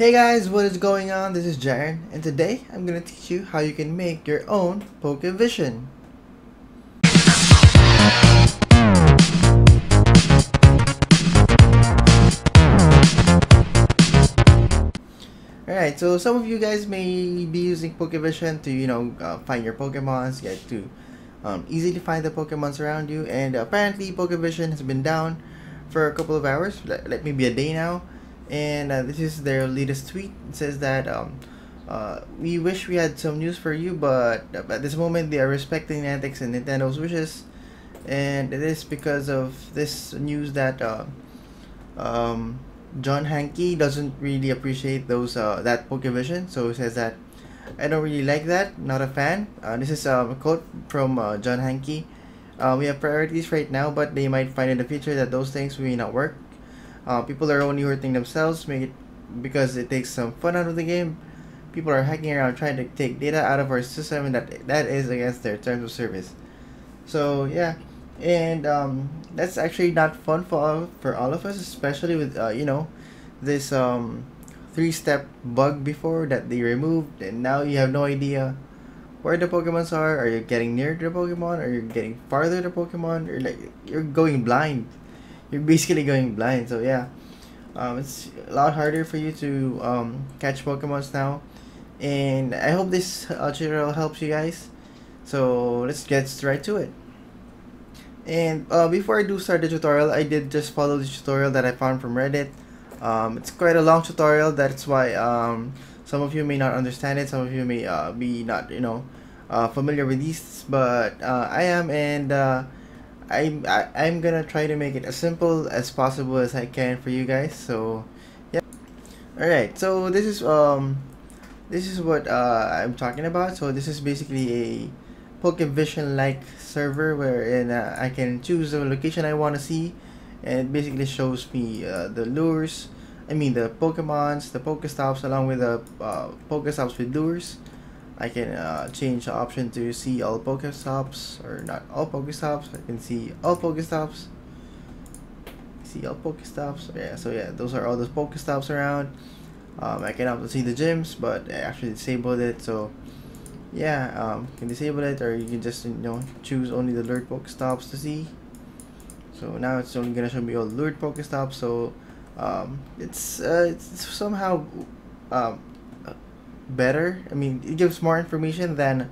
Hey guys, what is going on? This is Jaren, and today I'm gonna teach you how you can make your own Pokevision. Alright, so some of you guys may be using Pokevision to, you know, uh, find your Pokemons, get to um, easily find the Pokemons around you, and apparently Pokevision has been down for a couple of hours, like, like maybe a day now, and uh, this is their latest tweet. It says that um, uh, we wish we had some news for you, but at this moment they are respecting Niantic's and Nintendo's wishes, and it is because of this news that uh, um, John Hanke doesn't really appreciate those uh, that Pokevision, so he says that I don't really like that, not a fan. Uh, this is um, a quote from uh, John Hanke. Uh, we have priorities right now, but they might find in the future that those things may not work. Uh, people are only hurting themselves make it because it takes some fun out of the game. People are hacking around trying to take data out of our system, and that that is against their terms of service. So yeah, and um, that's actually not fun for all, for all of us, especially with uh, you know this um, three-step bug before that they removed, and now you have no idea where the Pokemons are. Are you getting near the Pokemon? Are you getting farther the Pokemon? Or like you're going blind you're basically going blind. So yeah, um, it's a lot harder for you to um, catch Pokemons now. And I hope this uh, tutorial helps you guys. So let's get right to it. And uh, before I do start the tutorial, I did just follow the tutorial that I found from Reddit. Um, it's quite a long tutorial, that's why um, some of you may not understand it, some of you may uh, be not, you know, uh, familiar with these, but uh, I am, and uh, I'm I, I'm gonna try to make it as simple as possible as I can for you guys. So yeah. Alright, so this is um this is what uh, I'm talking about. So this is basically a Pokevision like server wherein uh, I can choose the location I want to see and it basically shows me uh, the lures I mean the Pokemons, the Pokestops along with the uh, Pokestops with lures I can uh, change the option to see all Pokestops or not all Pokestops. I can see all Pokestops. See all Pokestops. Yeah, so yeah, those are all the Pokestops around. Um, I can also see the gyms, but I actually disabled it. So yeah, um, you can disable it, or you can just you know choose only the lured Pokestops to see. So now it's only gonna show me all lured Pokestops. So um, it's uh, it's somehow um, better. I mean, it gives more information than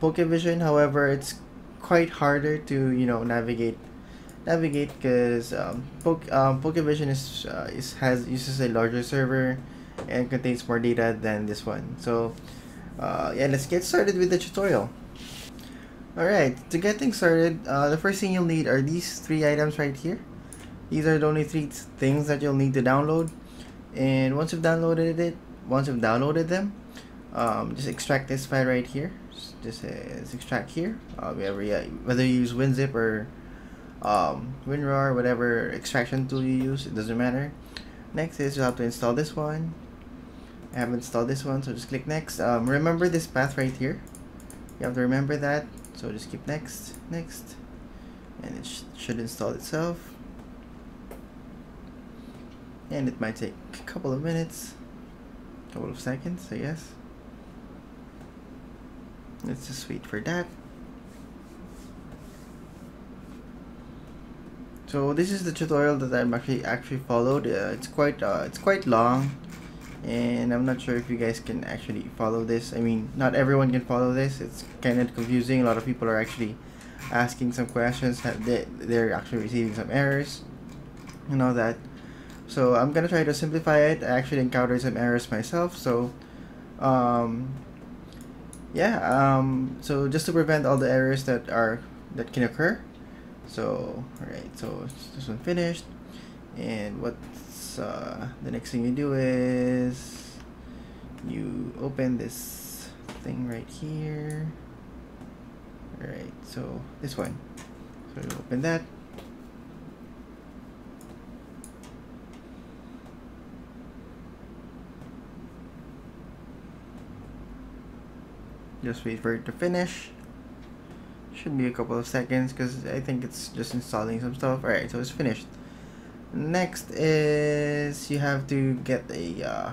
Pokevision. However, it's quite harder to you know navigate navigate because um, Poke, um, Pokevision is uh, is has uses a larger server and contains more data than this one. So uh, yeah, let's get started with the tutorial. Alright, to get things started, uh, the first thing you'll need are these three items right here. These are the only three things that you'll need to download. And once you've downloaded it, once you've downloaded them, um, just extract this file right here. Just uh, extract here. Uh, whether, you, whether you use WinZip or um, WinRAR whatever extraction tool you use it doesn't matter. Next is you have to install this one. I haven't installed this one so just click next. Um, remember this path right here. You have to remember that so just keep next next and it sh should install itself. And it might take a couple of minutes a couple of seconds I guess Let's just wait for that. So this is the tutorial that I'm actually actually followed. Uh, it's quite uh, it's quite long, and I'm not sure if you guys can actually follow this. I mean, not everyone can follow this. It's kind of confusing. A lot of people are actually asking some questions. They they're actually receiving some errors, and all that. So I'm gonna try to simplify it. I actually encountered some errors myself. So um, yeah um, so just to prevent all the errors that are that can occur. So all right so this one finished. And what's uh, the next thing you do is you open this thing right here. All right so this one. So you open that just wait for it to finish. Should be a couple of seconds because I think it's just installing some stuff. Alright so it's finished. Next is you have to get a uh,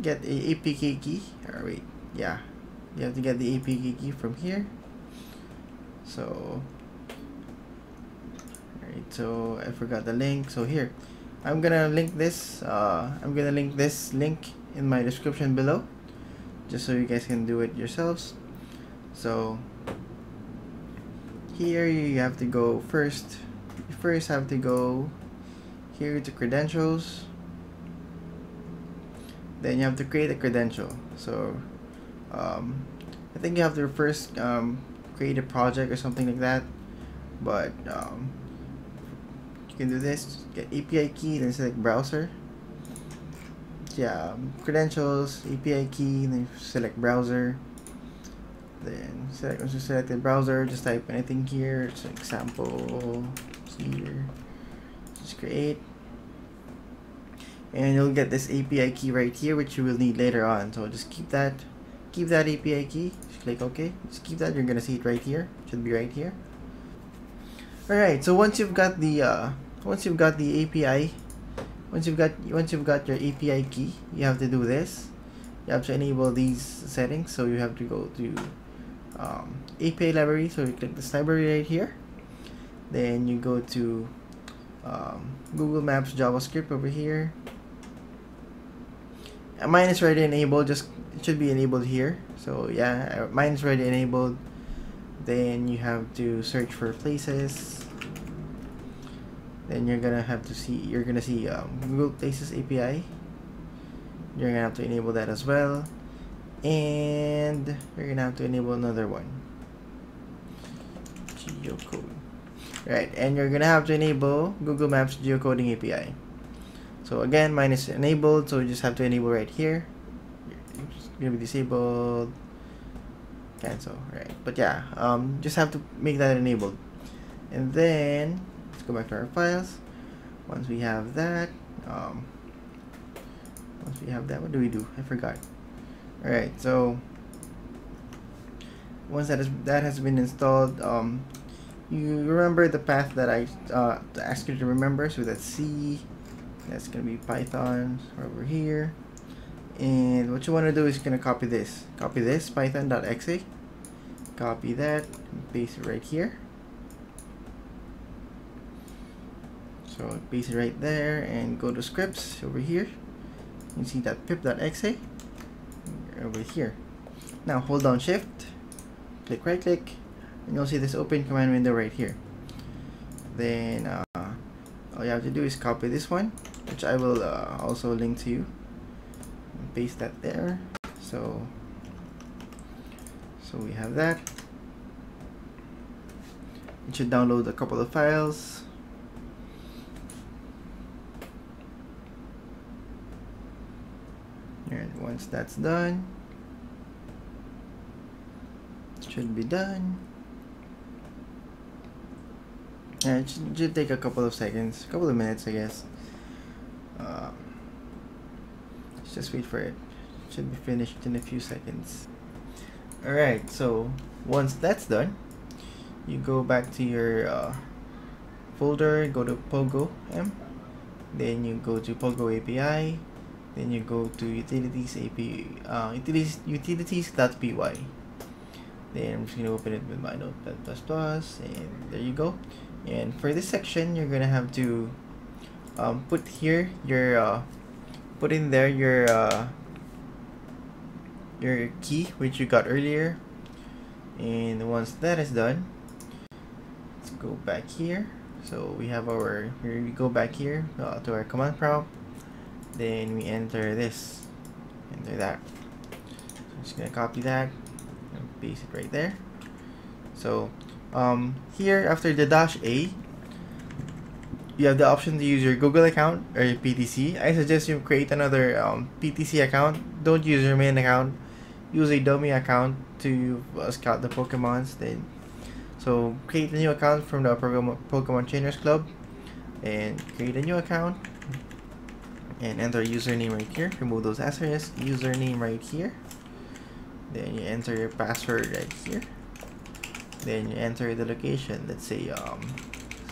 get a APK key. Or wait yeah. You have to get the APK key from here. So alright, so I forgot the link. So here I'm gonna link this uh, I'm gonna link this link in my description below just so you guys can do it yourselves. So here you have to go first. You first have to go here to credentials. Then you have to create a credential. So um, I think you have to first um, create a project or something like that. But um, you can do this. Get API key then select browser yeah credentials API key then select browser. Then select once you select the browser just type anything here. It's an example here. Just create. And you'll get this API key right here which you will need later on. So just keep that keep that API key. Just click OK. Just keep that. You're gonna see it right here. Should be right here. Alright so once you've got the uh, once you've got the API once you've got once you've got your API key you have to do this. You have to enable these settings so you have to go to um, API library. So you click this library right here. Then you go to um, Google Maps JavaScript over here. Uh, mine is already enabled just it should be enabled here. So yeah uh, mine is already enabled. Then you have to search for places then you're gonna have to see you're gonna see um, Google Places API you're gonna have to enable that as well. And you're gonna have to enable another one. Geocode right and you're gonna have to enable Google Maps geocoding API so again mine is enabled so you just have to enable right here. It's gonna be disabled. Cancel right. But yeah um, just have to make that enabled. And then let's go back to our files. Once we have that um, once we have that what do we do? I forgot. Alright so once that is that has been installed um, you remember the path that I uh, asked you to remember so that's C that's gonna be Python over here. And what you want to do is gonna copy this. Copy this python.exe copy that paste it right here So paste it right there and go to scripts over here. You see that pip.exe over here. Now hold down shift, click right click, and you'll see this open command window right here. Then uh, all you have to do is copy this one, which I will uh, also link to you. Paste that there. So so we have that. It should download a couple of files. and once that's done should be done. And it should, should, take a couple of seconds a couple of minutes I guess. Uh, let's just wait for it. it should be finished in a few seconds. Alright so once that's done you go back to your uh, folder go to pogo m then you go to pogo API then you go to utilities API uh, utilities utilities.py then I'm just gonna open it with my notepad plus plus and there you go. And for this section you're gonna have to um, put here your uh, put in there your uh, your key which you got earlier. And once that is done let's go back here. So we have our here we go back here uh, to our command prompt then we enter this. Enter that. So I'm just gonna copy that and paste it right there. So um, here after the dash a you have the option to use your Google account or your PTC I suggest you create another um, PTC account. Don't use your main account. Use a dummy account to uh, scout the Pokemons then. So create a new account from the Pokemon Trainers Club and create a new account and enter username right here remove those asterisks username right here then you enter your password right here then you enter the location let's say um,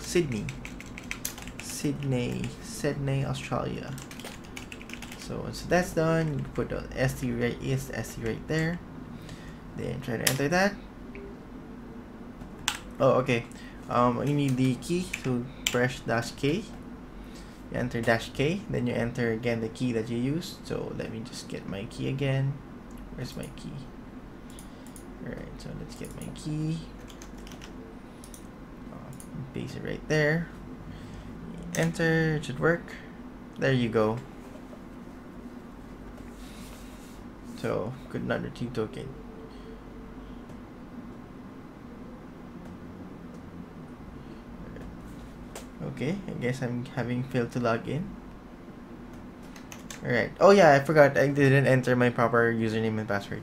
Sydney Sydney Sydney Australia so once that's done, you put the ST right is ST right there. Then try to enter that. Oh, okay. Um, you need the key to press dash K. You enter dash K, then you enter again the key that you used. So let me just get my key again. Where's my key? Alright, so let's get my key. Uh, paste it right there. Enter, it should work. There you go. So, could not retrieve token. Okay, I guess I'm having failed to log in. Alright. Oh yeah, I forgot I didn't enter my proper username and password.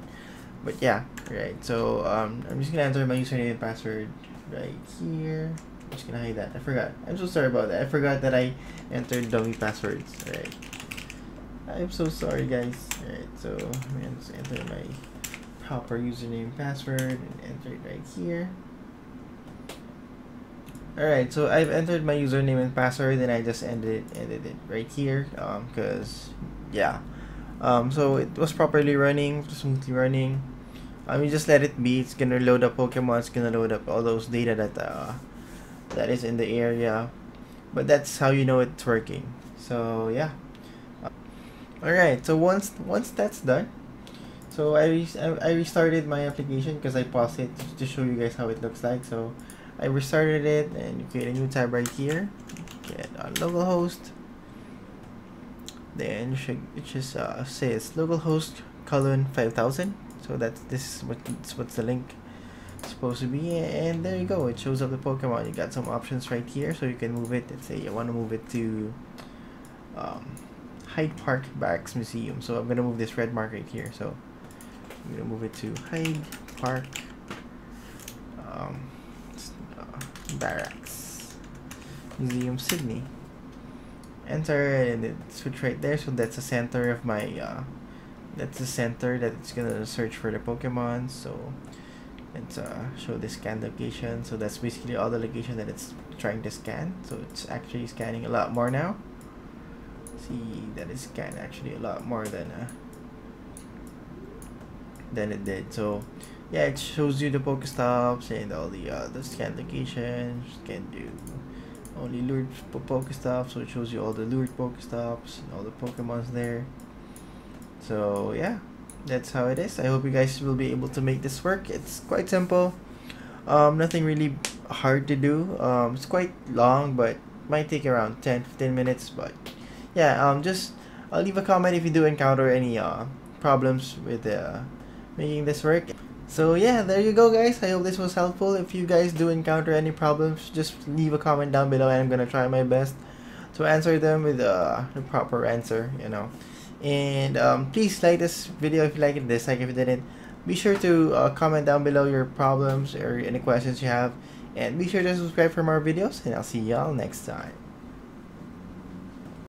But yeah, right. So um, I'm just gonna enter my username and password right here. I'm just gonna hide that. I forgot. I'm so sorry about that. I forgot that I entered dummy passwords. Right. I'm so sorry, guys. Alright, so I'm gonna enter my proper username and password and enter it right here. Alright, so I've entered my username and password and I just ended it, ended it right here um, because yeah. Um, so it was properly running smoothly running. Um, you just let it be it's gonna load up Pokemon it's gonna load up all those data that uh, that is in the area. But that's how you know it's working. So yeah. Alright so once once that's done so I, I restarted my application because I paused it to show you guys how it looks like so I restarted it and you create a new tab right here. Get on localhost then should it just uh, says localhost colon 5000 so that's this is what what's the link supposed to be and there you go. It shows up the Pokemon. You got some options right here so you can move it. Let's say you want to move it to um, Hyde Park Barracks Museum. So I'm gonna move this red mark right here. So I'm gonna move it to Hyde Park um, Barracks. Museum Sydney. Enter and it switch right there so that's the center of my uh, that's the center that it's gonna search for the Pokemon so let's uh, show the scan location. So that's basically all the location that it's trying to scan. So it's actually scanning a lot more now. See that is scanned actually a lot more than uh, than it did. So yeah, it shows you the Pokestops and all the uh, scan locations. Can do only lured Pokestops, so it shows you all the lured Pokestops and all the Pokemons there. So yeah, that's how it is. I hope you guys will be able to make this work. It's quite simple. Um, nothing really hard to do. Um, it's quite long, but might take around 10-15 minutes. But yeah, um, just I'll leave a comment if you do encounter any uh, problems with uh, making this work. So yeah, there you go guys. I hope this was helpful. If you guys do encounter any problems, just leave a comment down below and I'm gonna try my best to answer them with uh, the proper answer, you know. And um, please like this video if you like it, dislike if you didn't. Be sure to uh, comment down below your problems or any questions you have. And be sure to subscribe for more videos and I'll see y'all next time.